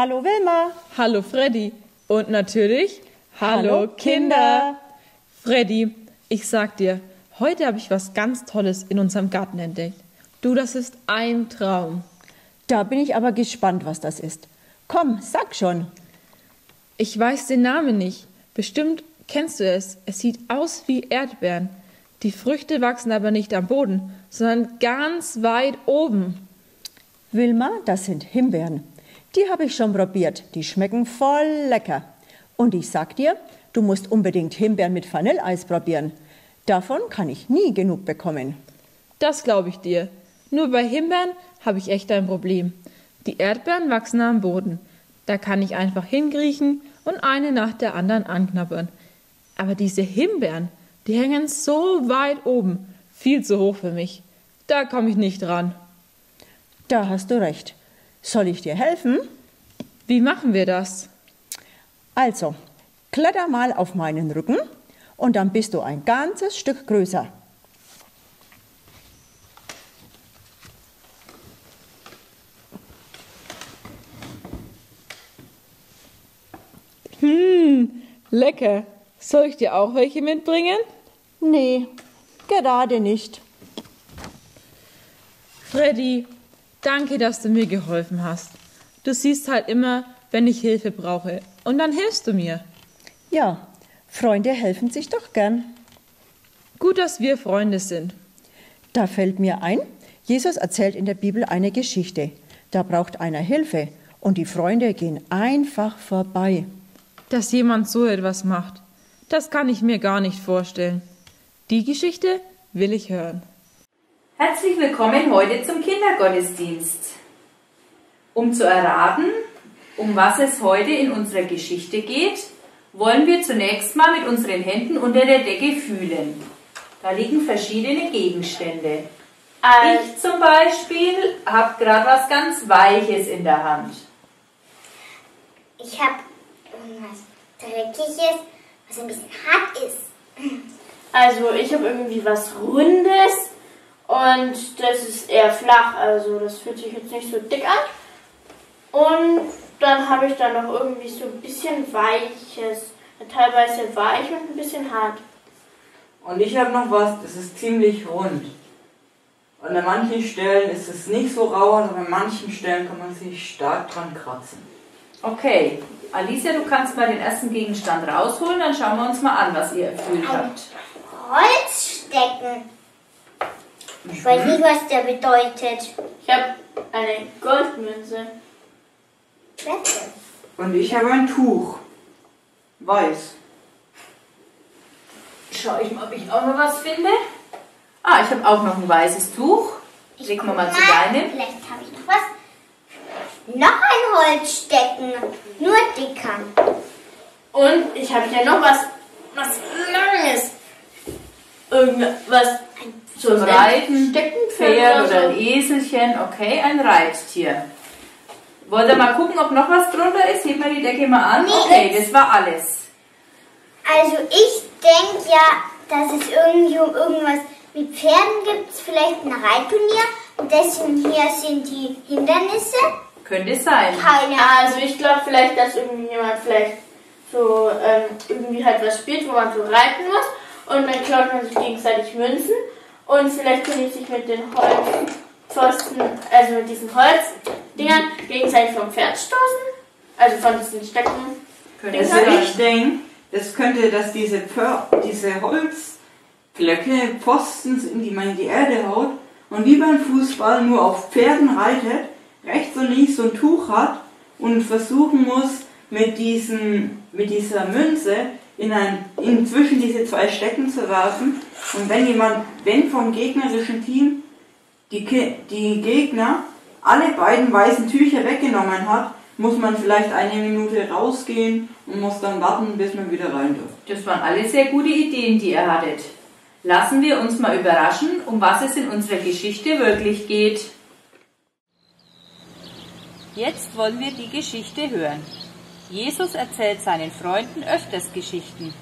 Hallo Wilma. Hallo Freddy. Und natürlich Hallo, Hallo, Kinder. Kinder. Freddy, ich sag dir, heute habe ich was ganz Tolles in unserem Garten entdeckt. Du, das ist ein Traum. Da bin ich aber gespannt, was das ist. Komm, sag schon. Ich weiß den Namen nicht. Bestimmt kennst du es. Es sieht aus wie Erdbeeren. Die Früchte wachsen aber nicht am Boden, sondern ganz weit oben. Wilma, das sind Himbeeren. Die habe ich schon probiert. Die schmecken voll lecker. Und ich sag dir, du musst unbedingt Himbeeren mit Vanilleeis probieren. Davon kann ich nie genug bekommen. Das glaube ich dir. Nur bei Himbeeren habe ich echt ein Problem. Die Erdbeeren wachsen am Boden. Da kann ich einfach hinkriechen und eine nach der anderen anknabbern. Aber diese Himbeeren, die hängen so weit oben, viel zu hoch für mich. Da komme ich nicht ran. Da hast du recht. Soll ich dir helfen? Wie machen wir das? Also, kletter mal auf meinen Rücken und dann bist du ein ganzes Stück größer. Hm, lecker. Soll ich dir auch welche mitbringen? Nee, gerade nicht. Freddy, danke, dass du mir geholfen hast. Du siehst halt immer, wenn ich Hilfe brauche. Und dann hilfst du mir. Ja, Freunde helfen sich doch gern. Gut, dass wir Freunde sind. Da fällt mir ein, Jesus erzählt in der Bibel eine Geschichte. Da braucht einer Hilfe und die Freunde gehen einfach vorbei. Dass jemand so etwas macht, das kann ich mir gar nicht vorstellen. Die Geschichte will ich hören. Herzlich willkommen heute zum Kindergottesdienst. Um zu erraten, um was es heute in unserer Geschichte geht, wollen wir zunächst mal mit unseren Händen unter der Decke fühlen. Da liegen verschiedene Gegenstände. Ich zum Beispiel habe gerade was ganz Weiches in der Hand. Ich habe irgendwas Dreckiges, was ein bisschen hart ist. Also ich habe irgendwie was Rundes und das ist eher flach, also das fühlt sich jetzt nicht so dick an. Und dann habe ich da noch irgendwie so ein bisschen weiches, teilweise weich und ein bisschen hart. Und ich habe noch was, das ist ziemlich rund. Und an manchen Stellen ist es nicht so rau, aber an manchen Stellen kann man sich stark dran kratzen. Okay, Alicia, du kannst mal den ersten Gegenstand rausholen, dann schauen wir uns mal an, was ihr erfüllt habt. Holzstecken. Ich weiß nicht, was der bedeutet. Ich habe eine Goldmünze. Und ich habe ein Tuch. Weiß. Schau ich mal, ob ich auch noch was finde. Ah, ich habe auch noch ein weißes Tuch. Legen wir mal zu deinem. Vielleicht habe ich noch was. Noch ein Holzstecken. Nur dicker. Und ich habe hier noch was, was Langes. Irgendwas so Zum Reiten, ein Steckenpferd Pferd oder ein. Eselchen, okay, ein Reittier. Wollt ihr mal gucken, ob noch was drunter ist? Hebt mal die Decke mal an. Nee, Okay, das war alles. Also ich denke ja, dass es irgendwie um irgendwas mit Pferden gibt. Vielleicht ein Reitturnier. Und deswegen hier sind die Hindernisse. Könnte sein. Keine Ahnung. Also ich glaube vielleicht, dass irgendjemand vielleicht so ähm, irgendwie halt was spielt, wo man so reiten muss. Und dann klaut man sich gegenseitig Münzen. Und vielleicht kann ich sich mit den Holzpfosten, also mit diesen Holzdingern, gegenseitig vom Pferd stoßen. Also von diesen Stecken. Könnte Also ich denke, das könnte, dass diese, Pför diese Holzglöcke Pfosten sind, die man in die Erde haut und wie beim Fußball nur auf Pferden reitet, rechts und links so ein Tuch hat und versuchen muss, mit, diesen, mit dieser Münze in ein, in zwischen diese zwei Stecken zu werfen. Und wenn jemand, wenn vom gegnerischen Team die, die Gegner alle beiden weißen Tücher weggenommen hat, muss man vielleicht eine Minute rausgehen und muss dann warten, bis man wieder rein darf. Das waren alle sehr gute Ideen, die ihr hattet. Lassen wir uns mal überraschen, um was es in unserer Geschichte wirklich geht. Jetzt wollen wir die Geschichte hören. Jesus erzählt seinen Freunden öfters Geschichten.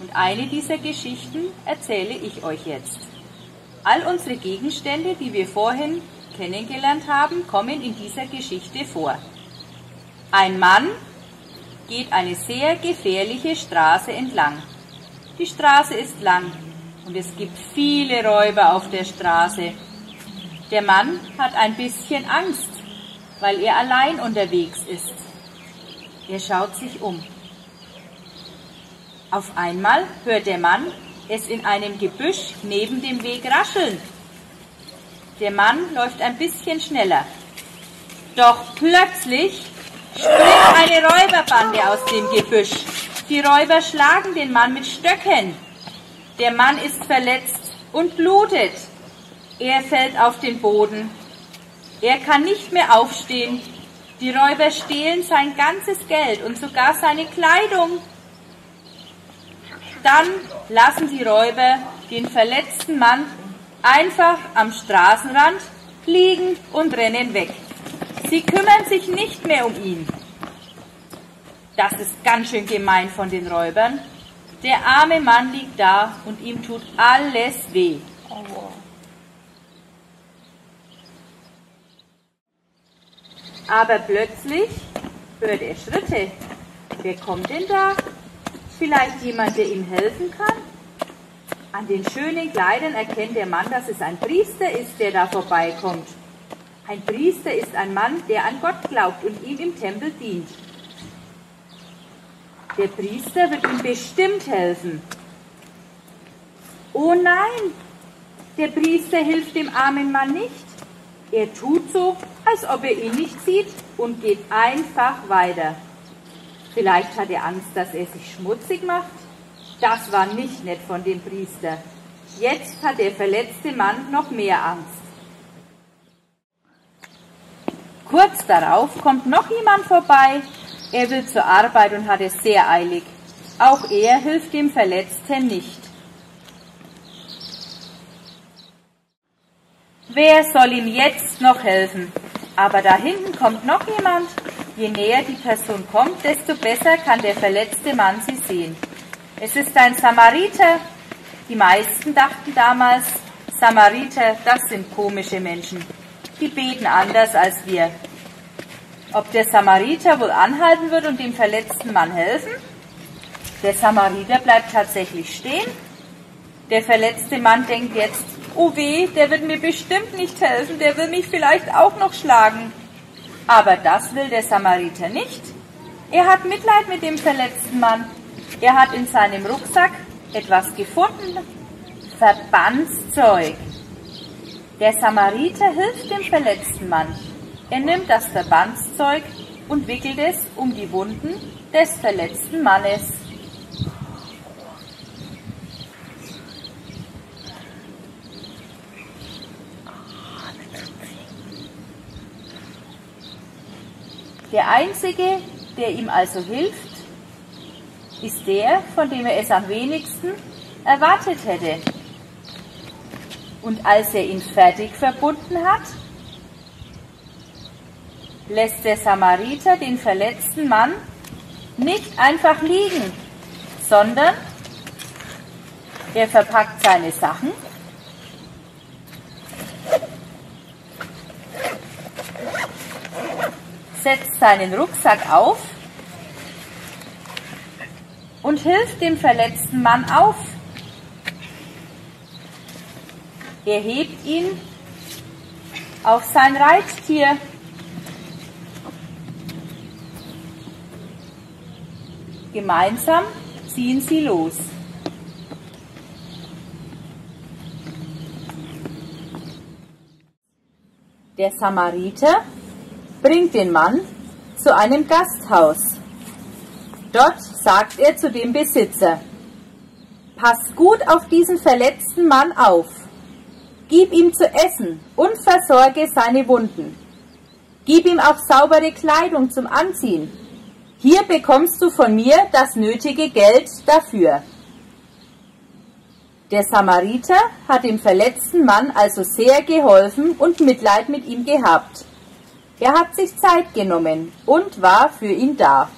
Und eine dieser Geschichten erzähle ich euch jetzt. All unsere Gegenstände, die wir vorhin kennengelernt haben, kommen in dieser Geschichte vor. Ein Mann geht eine sehr gefährliche Straße entlang. Die Straße ist lang und es gibt viele Räuber auf der Straße. Der Mann hat ein bisschen Angst, weil er allein unterwegs ist. Er schaut sich um. Auf einmal hört der Mann es in einem Gebüsch neben dem Weg rascheln. Der Mann läuft ein bisschen schneller. Doch plötzlich springt eine Räuberbande aus dem Gebüsch. Die Räuber schlagen den Mann mit Stöcken. Der Mann ist verletzt und blutet. Er fällt auf den Boden. Er kann nicht mehr aufstehen. Die Räuber stehlen sein ganzes Geld und sogar seine Kleidung. Dann lassen die Räuber den verletzten Mann einfach am Straßenrand liegen und rennen weg. Sie kümmern sich nicht mehr um ihn. Das ist ganz schön gemein von den Räubern. Der arme Mann liegt da und ihm tut alles weh. Aber plötzlich hört er Schritte. Wer kommt denn da? Vielleicht jemand, der ihm helfen kann? An den schönen Kleidern erkennt der Mann, dass es ein Priester ist, der da vorbeikommt. Ein Priester ist ein Mann, der an Gott glaubt und ihm im Tempel dient. Der Priester wird ihm bestimmt helfen. Oh nein, der Priester hilft dem armen Mann nicht. Er tut so, als ob er ihn nicht sieht und geht einfach weiter. Vielleicht hat er Angst, dass er sich schmutzig macht. Das war nicht nett von dem Priester. Jetzt hat der verletzte Mann noch mehr Angst. Kurz darauf kommt noch jemand vorbei er will zur Arbeit und hat es sehr eilig. Auch er hilft dem Verletzten nicht. Wer soll ihm jetzt noch helfen? Aber da hinten kommt noch jemand. Je näher die Person kommt, desto besser kann der verletzte Mann sie sehen. Es ist ein Samariter. Die meisten dachten damals, Samariter, das sind komische Menschen. Die beten anders als wir. Ob der Samariter wohl anhalten wird und dem verletzten Mann helfen? Der Samariter bleibt tatsächlich stehen. Der verletzte Mann denkt jetzt, oh weh, der wird mir bestimmt nicht helfen, der will mich vielleicht auch noch schlagen. Aber das will der Samariter nicht. Er hat Mitleid mit dem verletzten Mann. Er hat in seinem Rucksack etwas gefunden. Verbandszeug. Der Samariter hilft dem verletzten Mann. Er nimmt das Verbandszeug und wickelt es um die Wunden des verletzten Mannes. Der Einzige, der ihm also hilft, ist der, von dem er es am wenigsten erwartet hätte. Und als er ihn fertig verbunden hat, lässt der Samariter den verletzten Mann nicht einfach liegen, sondern er verpackt seine Sachen setzt seinen Rucksack auf und hilft dem verletzten Mann auf. Er hebt ihn auf sein Reittier Gemeinsam ziehen sie los. Der Samariter bringt den Mann zu einem Gasthaus. Dort sagt er zu dem Besitzer, Pass gut auf diesen verletzten Mann auf. Gib ihm zu essen und versorge seine Wunden. Gib ihm auch saubere Kleidung zum Anziehen hier bekommst du von mir das nötige Geld dafür. Der Samariter hat dem verletzten Mann also sehr geholfen und Mitleid mit ihm gehabt. Er hat sich Zeit genommen und war für ihn da.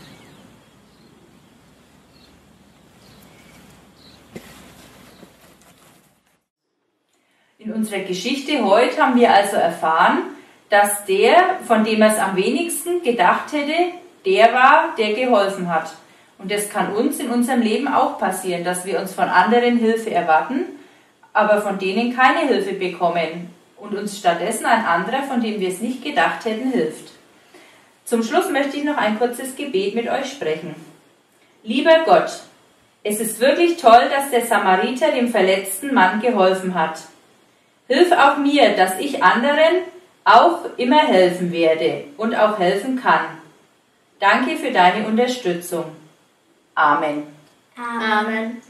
In unserer Geschichte heute haben wir also erfahren, dass der, von dem er es am wenigsten gedacht hätte, der war, der geholfen hat. Und das kann uns in unserem Leben auch passieren, dass wir uns von anderen Hilfe erwarten, aber von denen keine Hilfe bekommen und uns stattdessen ein anderer, von dem wir es nicht gedacht hätten, hilft. Zum Schluss möchte ich noch ein kurzes Gebet mit euch sprechen. Lieber Gott, es ist wirklich toll, dass der Samariter dem verletzten Mann geholfen hat. Hilf auch mir, dass ich anderen auch immer helfen werde und auch helfen kann. Danke für deine Unterstützung. Amen. Amen.